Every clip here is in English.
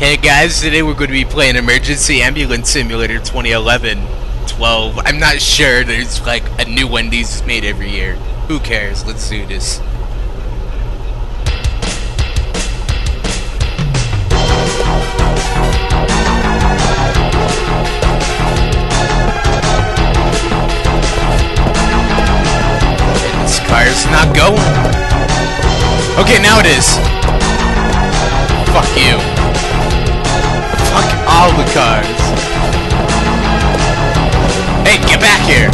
Hey guys, today we're going to be playing Emergency Ambulance Simulator 2011 12. I'm not sure, there's like a new one these made every year. Who cares? Let's do this. This car's not going. Okay, now it is. Fuck you. All the cars. Hey, get back here.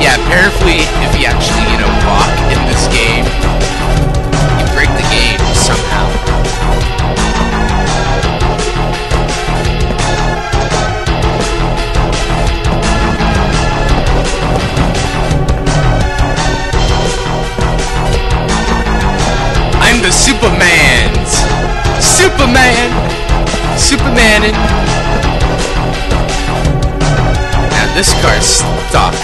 Yeah, apparently, if you actually, you know, walk in this game, Supermans! Superman! Supermanin! Now this car's stuck.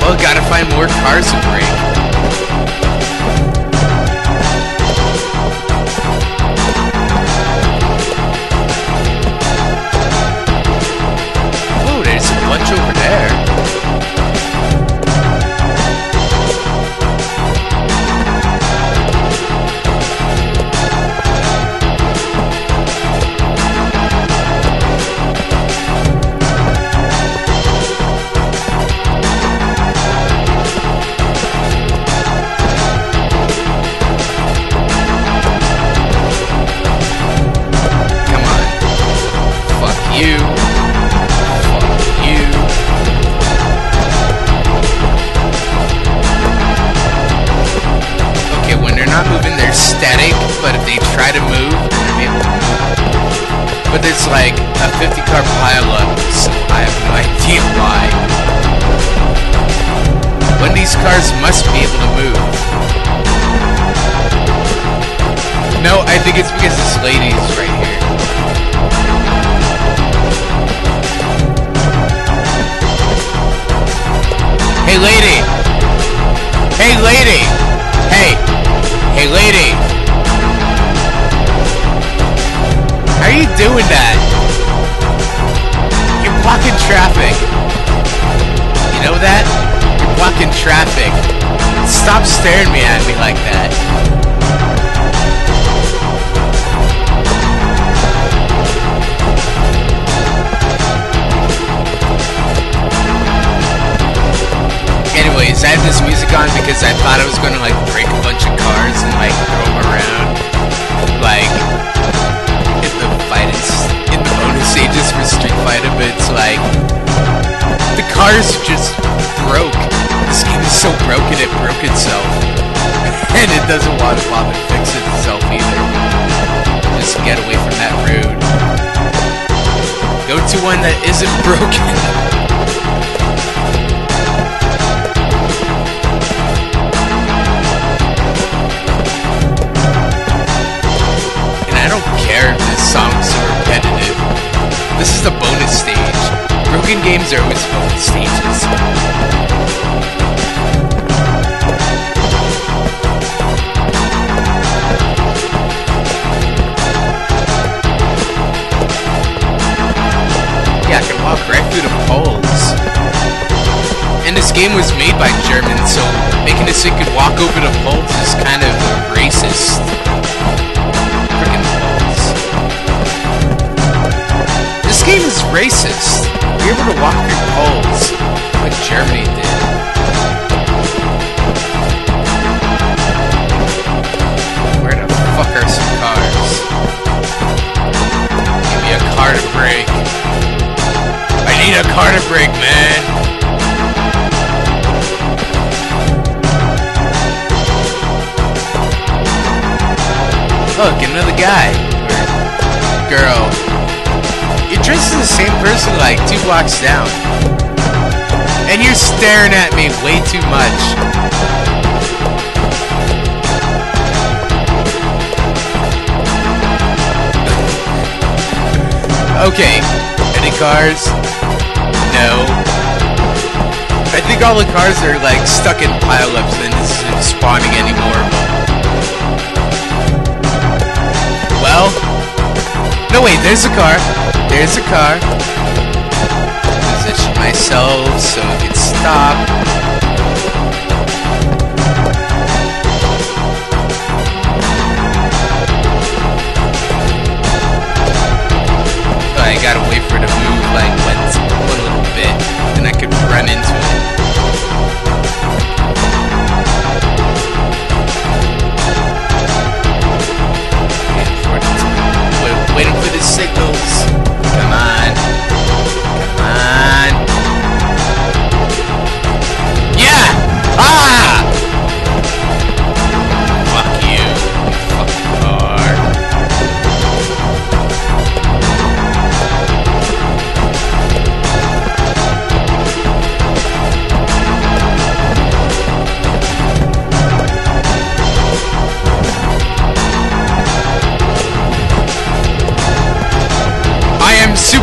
Well, gotta find more cars to break. Like a 50 car pileup, I have no idea why. Of these cars must be able to move. No, I think it's because this lady's right here. Hey lady! Hey lady! Hey! Hey lady! How are you doing that? Blocking traffic. You know that? You're blocking traffic. Stop staring me at me like that. Anyways, I had this music on because I thought I was gonna like break a bunch of just broke. This game is so broken it broke itself, and it doesn't want to bother fix itself either. Just get away from that road. Go to one that isn't broken. And I don't care if this song's so repetitive. This is the bonus stage. Broken games are always stages. Yeah, I can walk right through the poles. And this game was made by Germans, so making it so you could walk over the poles is kind of racist. Freaking racist. You're able to walk through poles like Germany did. Where the fuck are some cars? Give me a car to break. I need a car to break, man. Look, another guy. Girl. Dressed the same person like two blocks down. And you're staring at me way too much. Okay, any cars? No. I think all the cars are like stuck in pileups and isn't spawning anymore. Well, no wait, there's a car. There's a car. Position myself so it can stop.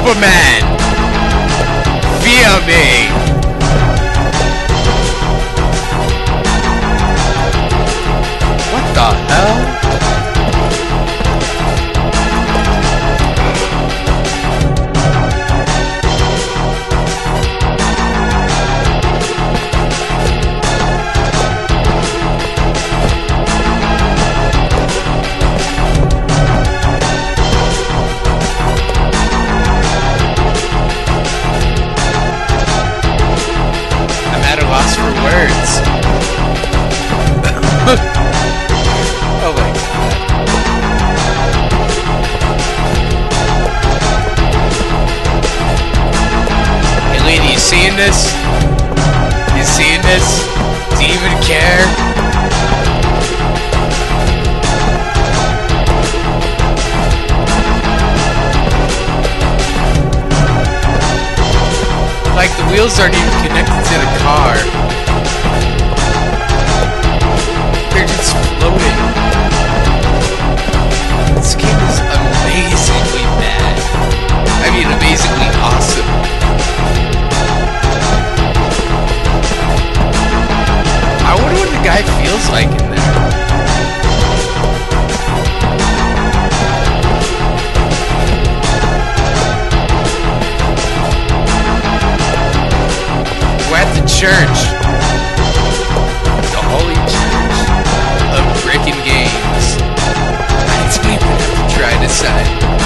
Superman! Fear me! What the hell? Oh my you seeing this? You seeing this? Do you even care? Like the wheels aren't even connected to the car. Church. The Holy Church of Breaking Games. I didn't even have to try to decide.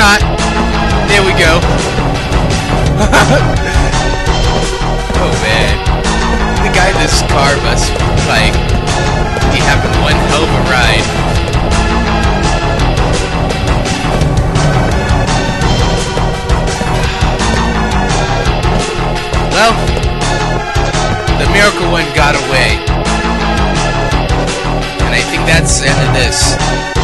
Not. There we go. oh man. The guy in this car must, like, be having one hell of a ride. Well, the miracle one got away. And I think that's the end of this.